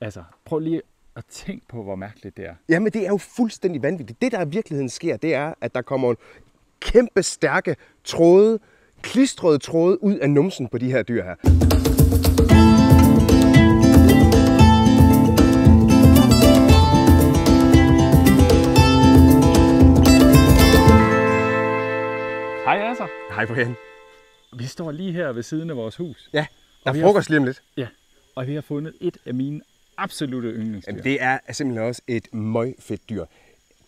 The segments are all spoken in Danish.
Altså, prøv lige at tænke på, hvor mærkeligt det er. Jamen, det er jo fuldstændig vanvittigt. Det, der i virkeligheden sker, det er, at der kommer en kæmpe stærke tråde, klistrede tråde ud af numsen på de her dyr her. Hej altså. Hej Brian. Vi står lige her ved siden af vores hus. Ja, der er frokost lige om lidt. Ja. Og vi har fundet et af mine absolute yndlingsdyr. Jamen, det er simpelthen også et møgfedt dyr.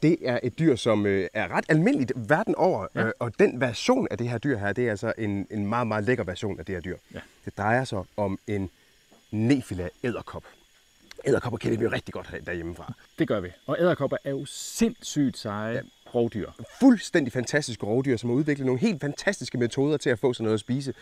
Det er et dyr, som øh, er ret almindeligt verden over, ja. øh, og den version af det her dyr her, det er altså en, en meget, meget lækker version af det her dyr. Ja. Det drejer sig om en nefila æderkop. Æderkopper kender vi jo rigtig godt derhjemmefra. Det gør vi. Og æderkopper er jo sindssygt seje ja. rovdyr. Fuldstændig fantastiske rovdyr, som har udviklet nogle helt fantastiske metoder til at få sig noget at spise.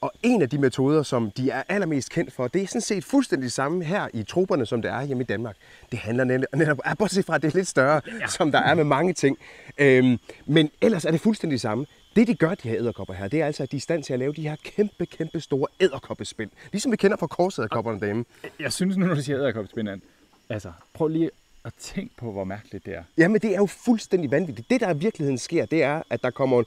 Og en af de metoder, som de er allermest kendt for, det er sådan set fuldstændig samme her i troberne, som det er hjemme i Danmark. Det handler netop, netop ah, bortset fra, at det er lidt større, ja. som der er med mange ting. Øhm, men ellers er det fuldstændig det samme. Det, de gør, de her æderkopper her, det er altså, at de er i stand til at lave de her kæmpe, kæmpe store æderkoppespind. Ligesom vi kender fra korsæderkopperne derhjemme. Jeg synes nu, når du siger æderkopspinderen, altså, prøv lige at tænke på, hvor mærkeligt det er. Jamen, det er jo fuldstændig vanvittigt. Det, der i virkeligheden sker, det er, at der kommer en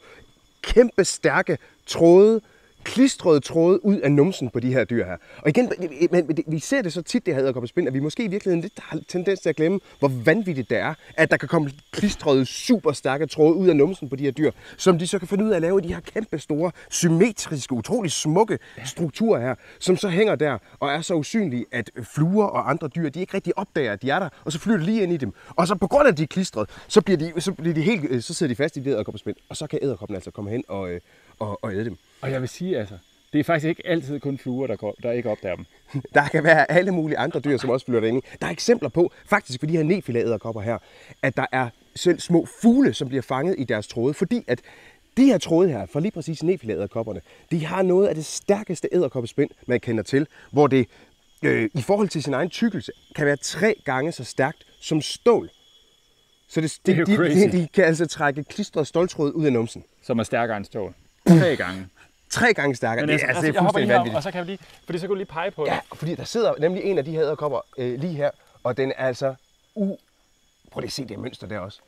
kæmpe stærke tråde, klistrede tråde ud af numsen på de her dyr her. Og igen, men vi ser det så tit, det her æderkoppespind, at vi måske i virkeligheden lidt har tendens til at glemme, hvor vanvittigt det er, at der kan komme klistrede, super stærke tråde ud af numsen på de her dyr, som de så kan finde ud af at lave de her kæmpe store, symmetriske, utrolig smukke strukturer her, som så hænger der og er så usynlige, at fluer og andre dyr, de ikke rigtig opdager, at de er der, og så flytter de lige ind i dem. Og så på grund af, at de er klistret, så bliver de, så bliver de helt, øh, så sidder de fast i det æderkoppespind, og så kan æderkoppen altså komme hen og, øh, og, og æde dem. Og jeg vil sige, altså, det er faktisk ikke altid kun fluer, der, går, der ikke opdager dem. Der kan være alle mulige andre dyr, som også flytter ind i. Der er eksempler på, faktisk på de her nefilaæderkopper her, at der er selv små fugle, som bliver fanget i deres tråde, fordi at de her tråde her, fra lige præcis nefilaæderkopperne, de har noget af det stærkeste æderkoppespind, man kender til, hvor det øh, i forhold til sin egen tykkelse kan være tre gange så stærkt som stål. Så det, Det er jo de, de, de kan altså trække klistret ståltråd ud af numsen. Som er stærkere end stål. Tre gange. Tre gange stærkere. det, er, altså, det er fuldstændig vanvittigt. og så kan vi lige, fordi så kan du lige pege på det. Ja, fordi der sidder nemlig en af de her æderkopper øh, lige her, og den er altså u... Prøv lige at se det her mønster der også.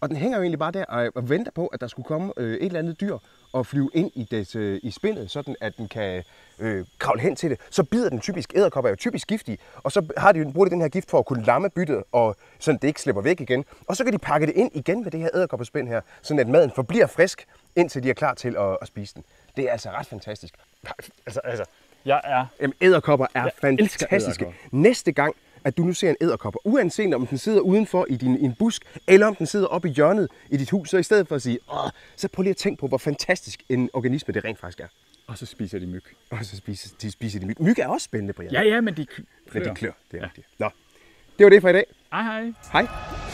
Og den hænger jo egentlig bare der og, og venter på, at der skulle komme øh, et eller andet dyr og flyve ind i, des, øh, i spindet, sådan at den kan øh, kravle hen til det. Så bider den typisk, æderkopper er jo typisk giftige, og så har de, bruger de den her gift for at kunne lamme byttet, og sådan det ikke slipper væk igen. Og så kan de pakke det ind igen med det her æderkoppespind her, sådan at maden forbliver frisk, indtil de er klar til at, at spise den. Det er altså ret fantastisk. Altså, altså, jeg er... Jamen, æderkopper er Jeg fantastiske. Næste gang, at du nu ser en æderkopper, uanset om den sidder udenfor i din i en busk, eller om den sidder oppe i hjørnet i dit hus, så i stedet for at sige, Åh, så prøv lige at tænke på, hvor fantastisk en organisme det rent faktisk er. Og så spiser de myg. Og så spiser de, spiser de myg. Myg er også spændende, Brian. Ja, ja, men de Men klør. de klør, det er Ja. rigtigt. Nå, det var det for i dag. Hej, hej. Hej.